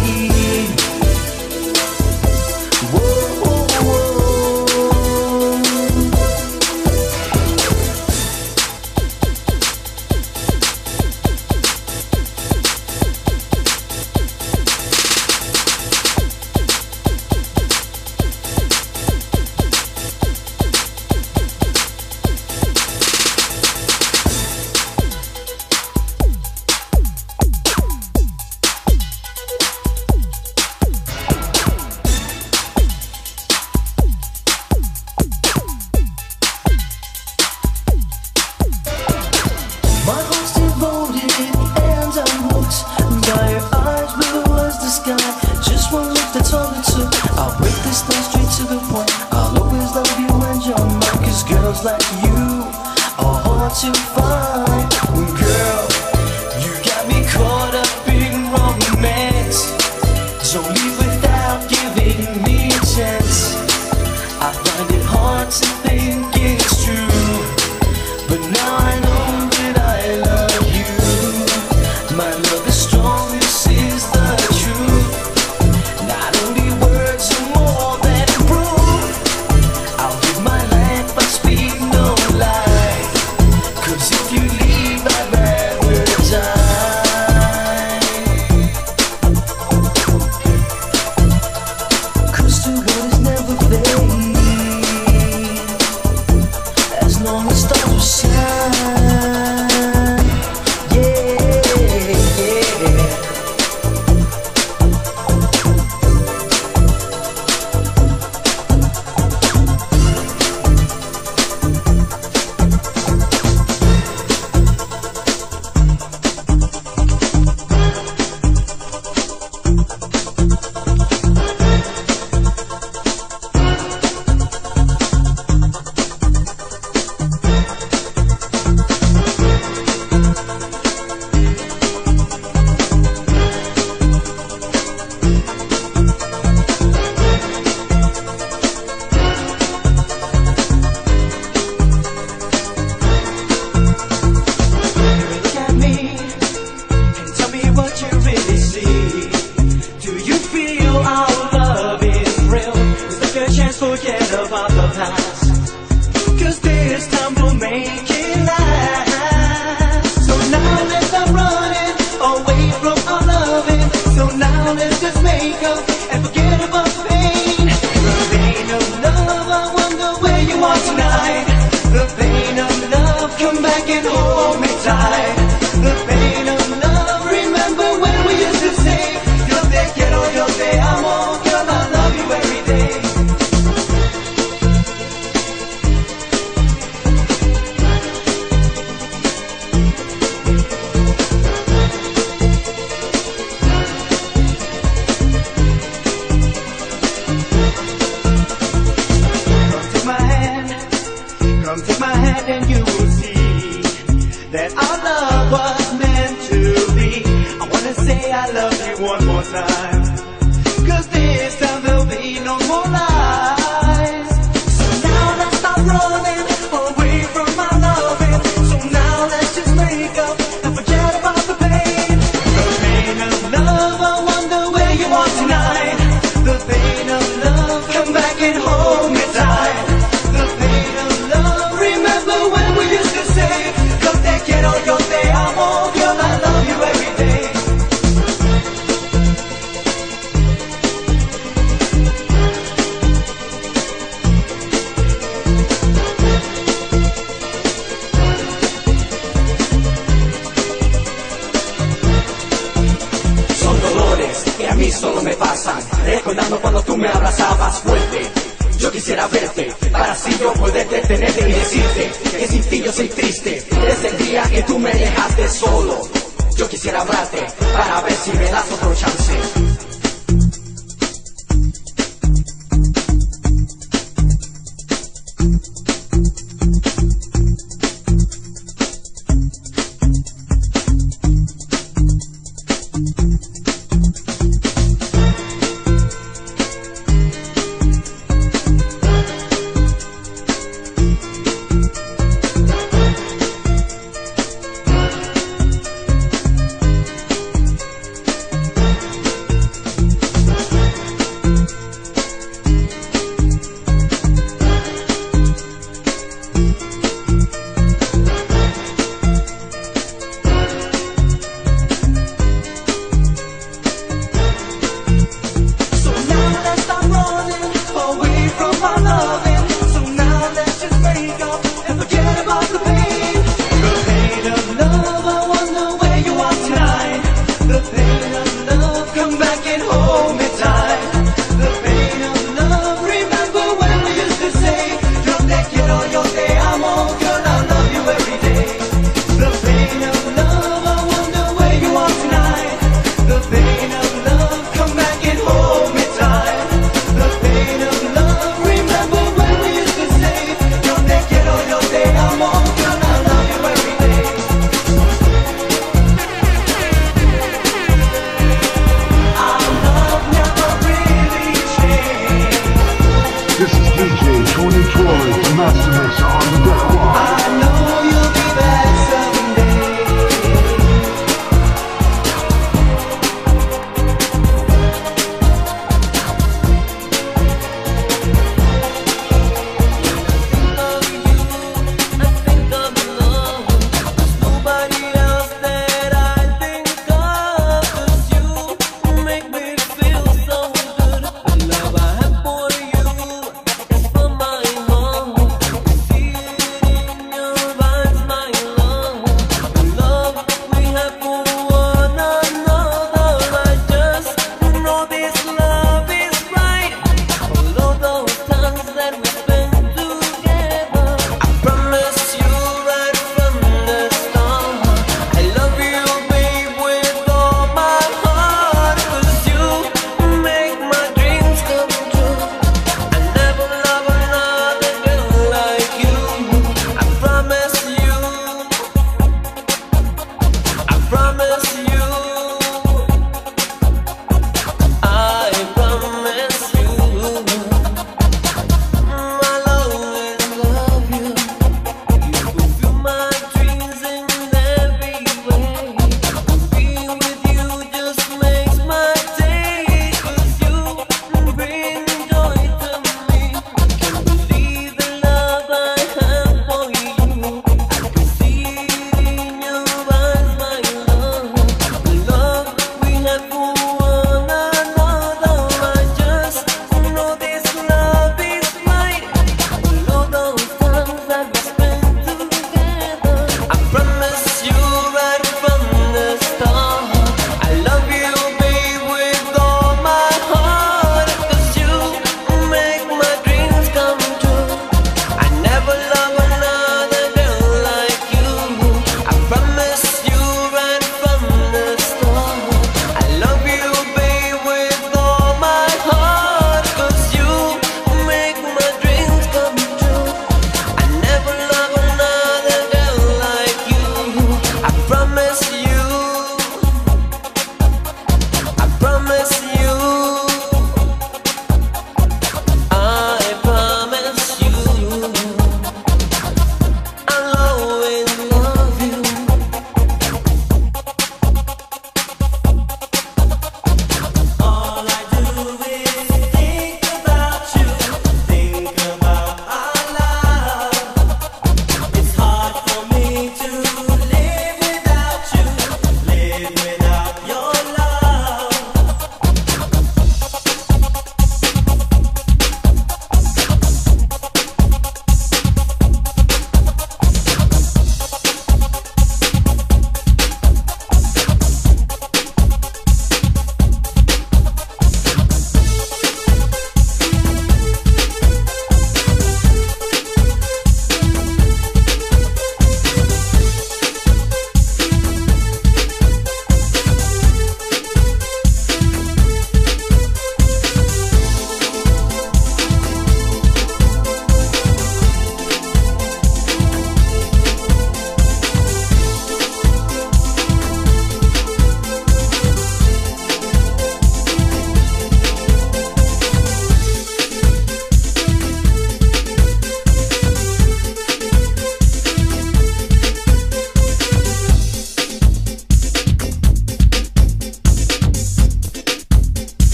fade. come back and hold me tight.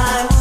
I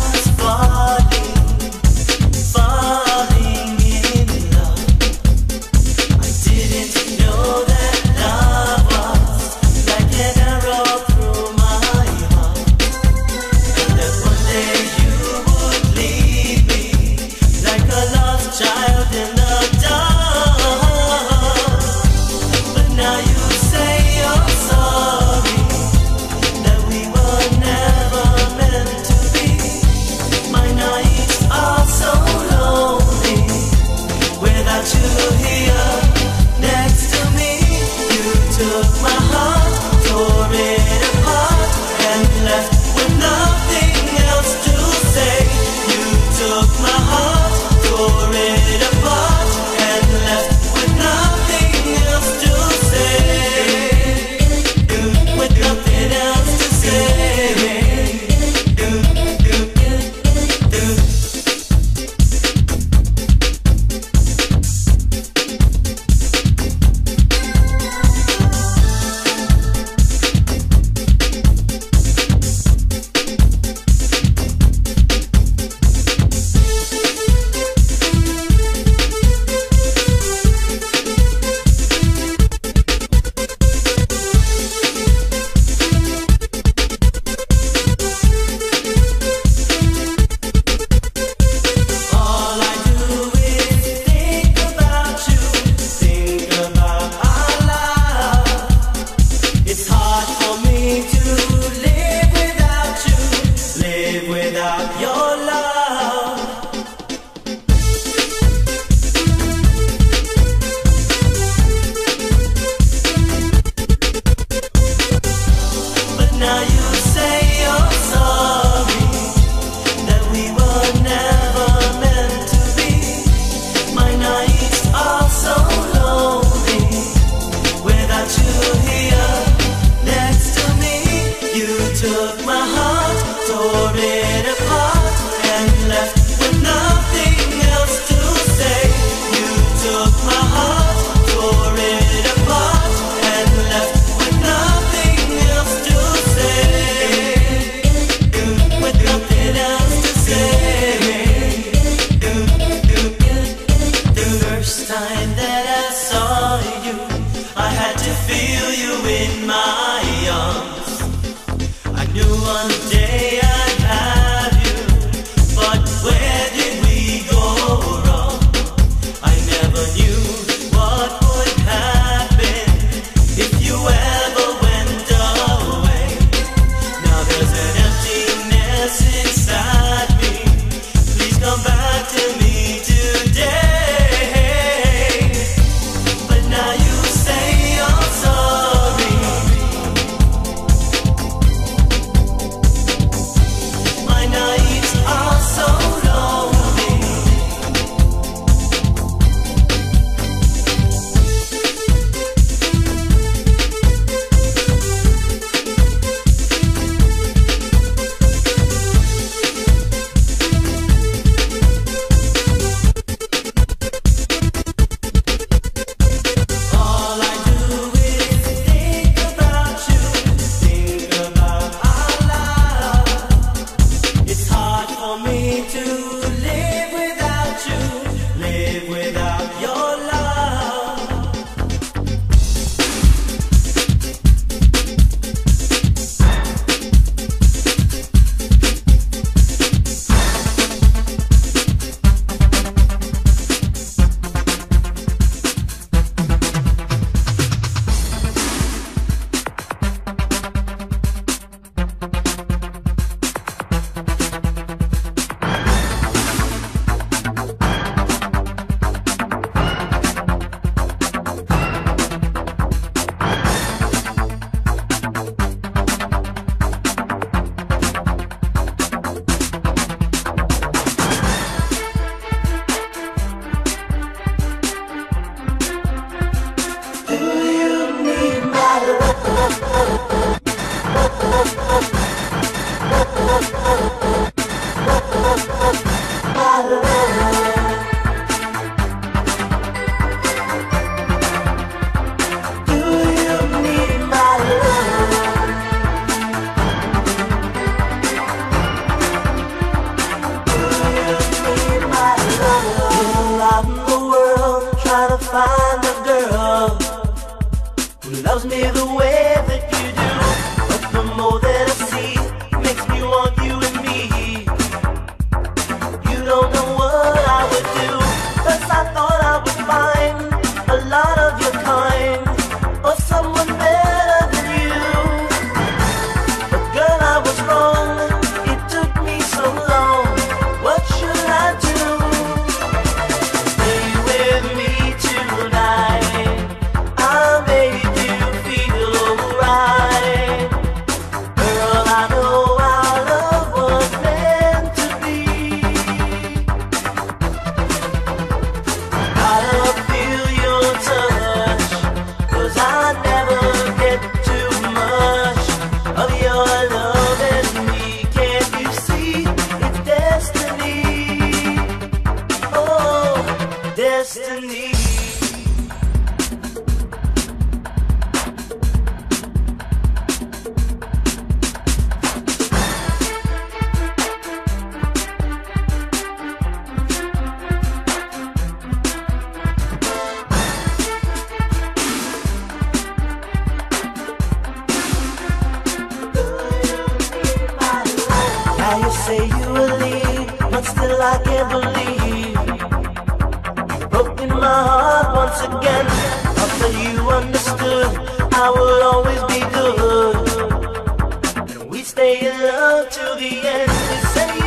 love till the end. They say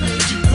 made you.